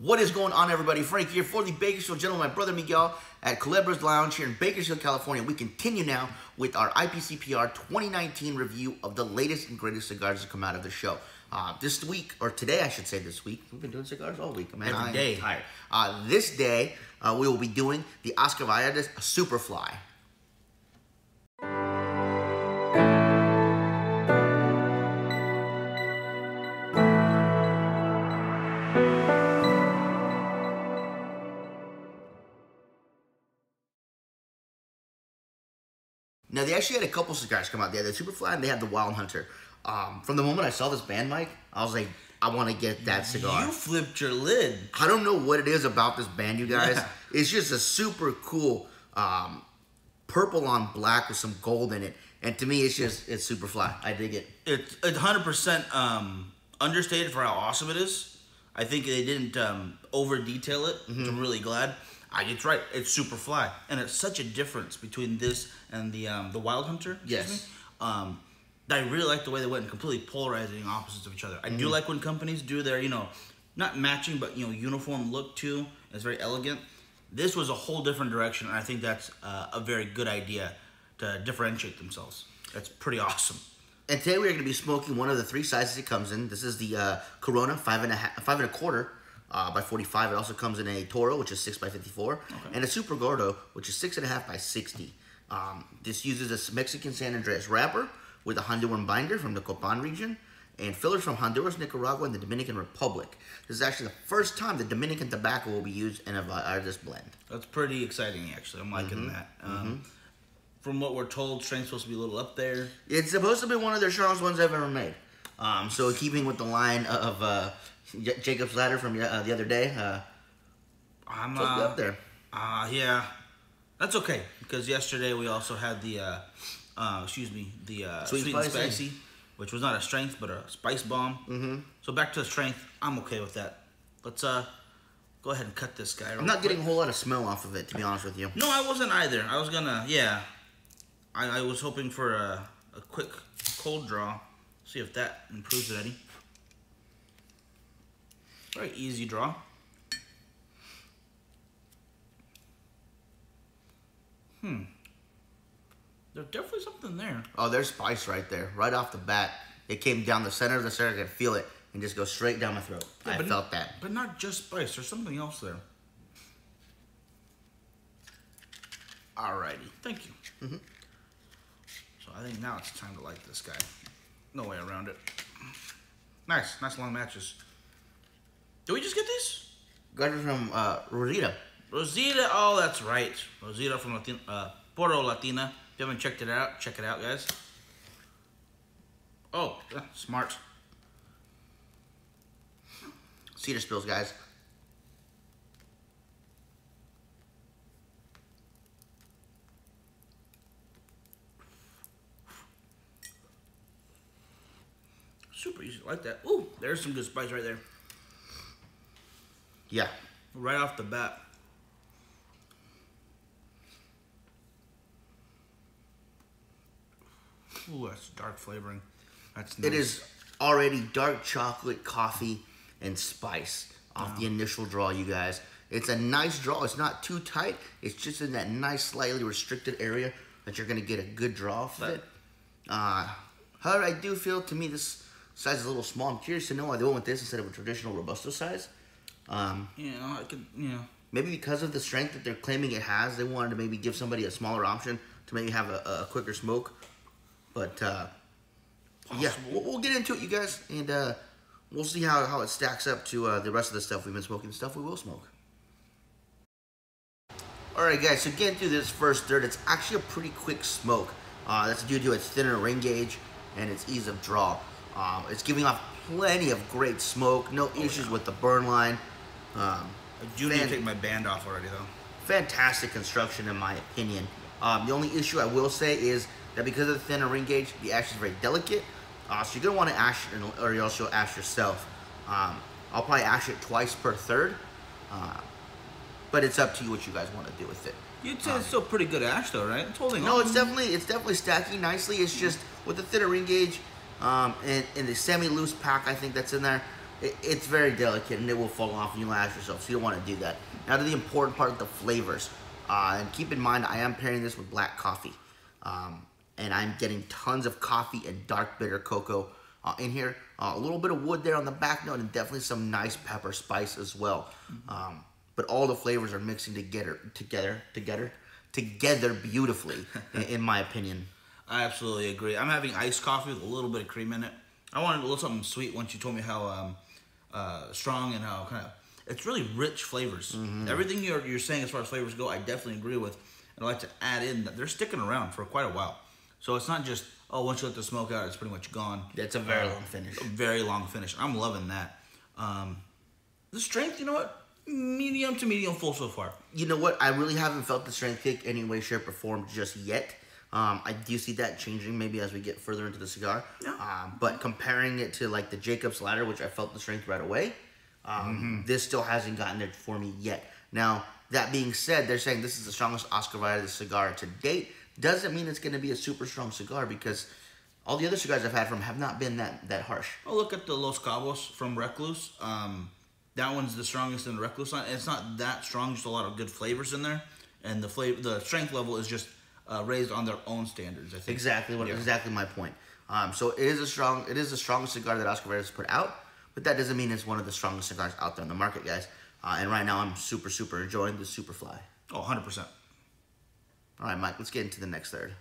What is going on, everybody? Frank here for the Bakersfield Gentleman, my brother Miguel at Culebras Lounge here in Bakersfield, California. We continue now with our IPCPR 2019 review of the latest and greatest cigars to come out of the show. Uh, this week, or today, I should say this week, we've been doing cigars all week. Man, Every I day. tired. Uh, this day, uh, we will be doing the Oscar Valladares Superfly. They actually had a couple cigars come out. They had the Superfly and they had the Wild Hunter. Um, from the moment I saw this band, Mike, I was like, I want to get that cigar. You flipped your lid. I don't know what it is about this band, you guys. Yeah. It's just a super cool um, purple on black with some gold in it, and to me, it's just it's super fly. I dig it. It's it's hundred percent um, understated for how awesome it is. I think they didn't um, over detail it, Mm-hmm. I'm really glad. I, it's right. It's super fly, and it's such a difference between this and the um, the Wild Hunter. Yes. me. Um, I really like the way they went and completely polarizing opposites of each other. I Mm-hmm. do like when companies do their you know not matching but you know uniform look too. It's very elegant. This was a whole different direction, and I think that's uh, a very good idea to differentiate themselves. That's pretty awesome. And today we're going to be smoking one of the three sizes it comes in. This is the uh, Corona five and a half, five and a quarter uh, by forty five. It also comes in a Toro, which is six by fifty four, and a Super Gordo, which is six and a half by sixty. Um, this uses a Mexican San Andrés wrapper with a Honduran binder from the Copan region and fillers from Honduras, Nicaragua, and the Dominican Republic. This is actually the first time the Dominican tobacco will be used in a Valladares blend. That's pretty exciting, actually. I'm liking Mm-hmm. that. Um, From what we're told, strength's supposed to be a little up there. It's supposed to be one of their strongest ones I've ever made. Um, so keeping with the line of uh, J- Jacob's Ladder from uh, the other day, uh, I'm supposed to be uh, up there. uh, yeah, that's okay because yesterday we also had the, uh, uh, excuse me, the uh, Sweet sweet, and and spicy. spicy, which was not a strength but a spice bomb. Mm-hmm. So back to the strength, I'm okay with that. Let's uh, go ahead and cut this guy. I'm not getting a whole lot of smell off of it, to be honest with you. No, I wasn't either. I was gonna, yeah. I, I was hoping for a, a quick cold draw. See if that improves it any. Very easy draw. Hmm. There's definitely something there. Oh, there's spice right there, right off the bat. It came down the center of the center. I could feel it and just go straight down my throat. Yeah, I felt that. But not just spice. There's something else there. Alrighty. Thank you. Mm-hmm. So I think now it's time to light this guy. No way around it. Nice. Nice long matches. Did we just get these? Got it from uh, Rosita. Rosita. Oh, that's right. Rosita from Latina, uh, Porto Latina. If you haven't checked it out, check it out, guys. Oh, smart. Cedar Spills, guys. Super easy like that. Ooh, there's some good spice right there. Yeah. Right off the bat. Ooh, that's dark flavoring. That's nice. It is already dark chocolate, coffee, and spice off the initial draw, you guys. It's a nice draw. It's not too tight. It's just in that nice, slightly restricted area that you're going to get a good draw off of But- it. Uh, however, I do feel to me this size is a little small. I'm curious to know why they went with this instead of a traditional Robusto size. Um, You know, I could, you know. maybe because of the strength that they're claiming it has, they wanted to maybe give somebody a smaller option to maybe have a, a quicker smoke. But uh, yeah, we'll, we'll get into it, you guys, and uh, we'll see how, how it stacks up to uh, the rest of the stuff we've been smoking, the stuff we will smoke. All right, guys. So getting through this first third, it's actually a pretty quick smoke. Uh, that's due to its thinner ring gauge and its ease of draw. Um, it's giving off plenty of great smoke. No issues with the burn line. Um, I do need to take my band off already, though. fantastic construction in my opinion. Um, the only issue I will say is that because of the thinner ring gauge, the ash is very delicate. Uh, so you're gonna want to ash it, or else you'll ash yourself. Um, I'll probably ash it twice per third, uh, but it's up to you what you guys want to do with it. You'd say it's still pretty good ash, though, right? It's holding No, on. it's definitely it's definitely stacking nicely. It's just with the thinner ring gauge um, and, and the semi-loose pack, I think that's in there. It, it's very delicate and it will fall off and you'll ash yourself. So you don't want to do that. Now to the important part, of the flavors. Uh, and keep in mind, I am pairing this with black coffee. Um, and I'm getting tons of coffee and dark bitter cocoa uh, in here. Uh, a little bit of wood there on the back note and definitely some nice pepper spice as well. Um, but all the flavors are mixing together, together, together, together beautifully, in, in my opinion. I absolutely agree. I'm having iced coffee with a little bit of cream in it. I wanted a little something sweet once you told me how um, uh, strong and how kind of it's really rich flavors. Everything you're you're saying as far as flavors go, I definitely agree with. And I like to add in that they're sticking around for quite a while. So it's not just oh once you let the smoke out, it's pretty much gone. It's a very Uh, long finish. A very long finish. I'm loving that. Um, the strength, you know what? Medium to medium full so far. you know what? I really haven't felt the strength kick any way, shape, or form just yet. Um, I do see that changing maybe as we get further into the cigar. Yeah. Um, but comparing it to like the Jacob's ladder, which I felt the strength right away, um, Mm-hmm. this still hasn't gotten it for me yet. Now, that being said, they're saying this is the strongest Oscar Mayer cigar to date. Doesn't mean it's going to be a super strong cigar because all the other cigars I've had from have not been that, that harsh. Oh, look at the Los Cabos from Recluse. Um, that one's the strongest in the Recluse line. It's not that strong, just a lot of good flavors in there, and the flavor, the strength level is just uh, raised on their own standards. I think Exactly what Yeah. exactly my point. Um, so it is a strong it is the strongest cigar that Oscar Mayer has put out, but that doesn't mean it's one of the strongest cigars out there in the market, guys. Uh, and right now I'm super super enjoying the Superfly. Oh, 100 percent. All right, Mike, let's get into the next third.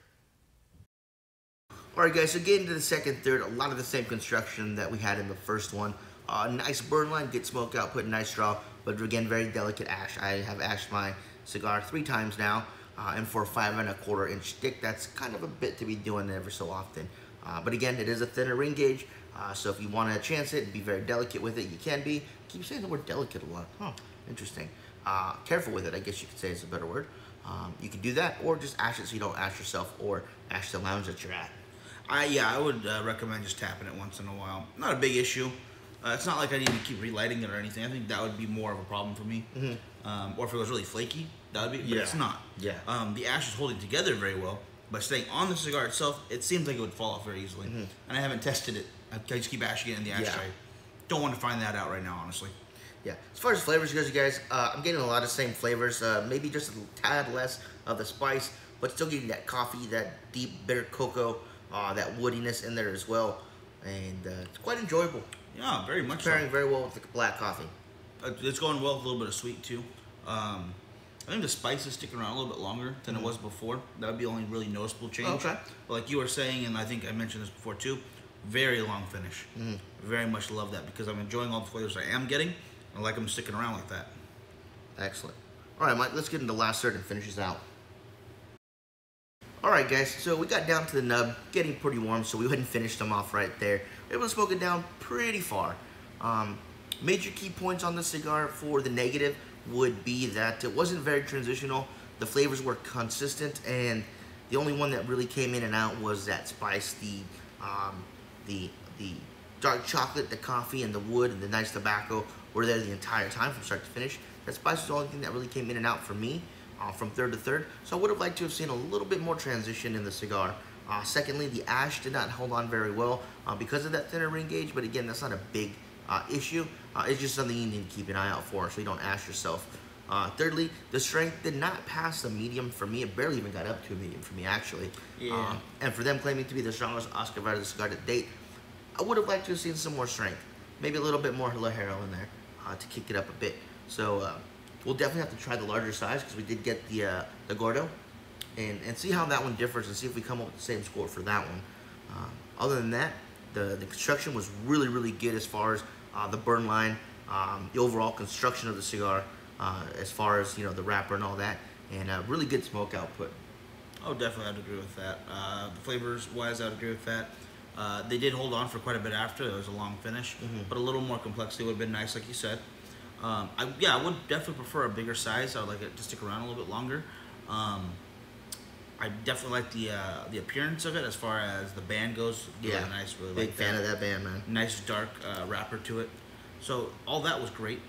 All right, guys, so getting to the second third, a lot of the same construction that we had in the first one. Uh, nice burn line, good smoke output, nice draw, but again, very delicate ash. I have ashed my cigar three times now, uh, and for a five and a quarter inch stick, that's kind of a bit to be doing every so often. Uh, but again, it is a thinner ring gauge, uh, so if you want to chance it and be very delicate with it, you can be. keep saying the word delicate a lot. Huh, interesting. Uh, careful with it, I guess you could say is a better word. Um, you can do that, or just ash it so you don't ash yourself, or ash the lounge that you're at. I yeah, I would uh, recommend just tapping it once in a while. Not a big issue. Uh, it's not like I need to keep relighting it or anything. I think that would be more of a problem for me. Um, or if it was really flaky, that would be. But it's not. Yeah. Um, the ash is holding together very well, but staying on the cigar itself, it seems like it would fall off very easily. And I haven't tested it. I just keep ashing it in the Yeah. ashtray. Don't want to find that out right now, honestly. Yeah. As far as flavors goes, you guys, uh, I'm getting a lot of same flavors. Uh, maybe just a tad less of the spice, but still getting that coffee, that deep bitter cocoa, uh, that woodiness in there as well, and uh, it's quite enjoyable. Yeah, very much. so. Pairing very well with the black coffee. Uh, It's going well with a little bit of sweet too. Um, I think the spice is sticking around a little bit longer than it was before. That would be the only really noticeable change. Okay. But like you were saying, and I think I mentioned this before too, very long finish. Hmm. Very much love that because I'm enjoying all the flavors I am getting. I like them sticking around like that. Excellent. All right, Mike, let's get into the last third and finish this out. All right, guys, so we got down to the nub, getting pretty warm, so we went and finished them off right there. Able to smoke it down pretty far. Um, major key points on the cigar for the negative would be that it wasn't very transitional. The flavors were consistent, and the only one that really came in and out was that spice, the um, the the dark chocolate, the coffee, and the wood, and the nice tobacco were there the entire time from start to finish. That spice was the only thing that really came in and out for me uh, from third to third. So I would have liked to have seen a little bit more transition in the cigar. Uh, secondly, the ash did not hold on very well uh, because of that thinner ring gauge, but again, that's not a big uh, issue. Uh, it's just something you need to keep an eye out for so you don't ask yourself. Uh, thirdly, the strength did not pass the medium for me. It barely even got up to a medium for me, actually. Yeah. Uh, and for them claiming to be the strongest Oscar cigar to date, I would have liked to have seen some more strength. Maybe a little bit more Ligero in there uh, to kick it up a bit. So uh, we'll definitely have to try the larger size because we did get the uh, the Gordo, and and see how that one differs and see if we come up with the same score for that one. Um, other than that, the the construction was really really good as far as uh, the burn line, um, the overall construction of the cigar, uh, as far as you know the wrapper and all that, and uh, really good smoke output. Oh, definitely, I'd agree with that. Uh, the flavors wise, I'd agree with that. Uh, they did hold on for quite a bit after. It was a long finish, but a little more complexity would have been nice, like you said. Um, I, yeah, I would definitely prefer a bigger size. I would like it to stick around a little bit longer. Um, I definitely like the uh, the appearance of it as far as the band goes. Really Yeah, nice. Really big like fan of that band, man. Nice dark uh, wrapper to it. So all that was great.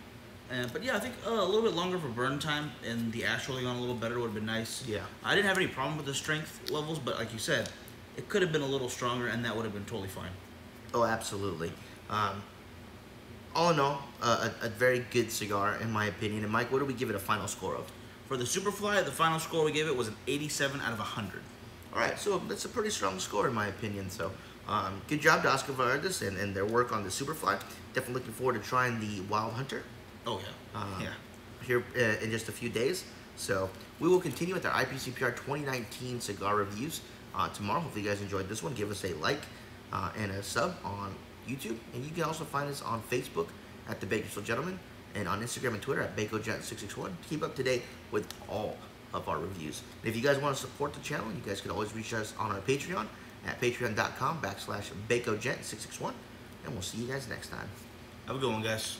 Uh, but yeah, I think uh, a little bit longer for burn time and the ash holding on a little better would have been nice. Yeah. I didn't have any problem with the strength levels, but like you said, it could have been a little stronger and that would have been totally fine. Oh, absolutely. Um, all in all, uh, a, a very good cigar in my opinion. And Mike, what do we give it a final score of? For the Superfly, the final score we gave it was an 87 out of 100. All right, so that's a pretty strong score in my opinion. So, um, good job to Oscar Vargas and, and their work on the Superfly. Definitely looking forward to trying the Wild Hunter Oh yeah, uh, yeah. here uh, in just a few days. So we will continue with our IPCPR 2019 cigar reviews uh, tomorrow. Hopefully you guys enjoyed this one. Give us a like uh, and a sub on YouTube, and you can also find us on Facebook at the Bakersfield Gentleman and on Instagram and Twitter at bakogent661 to keep up to date with all of our reviews. And if you guys want to support the channel, you guys can always reach us on our Patreon at patreon.com backslash bakogent661, and we'll see you guys next time. Have a good one, guys.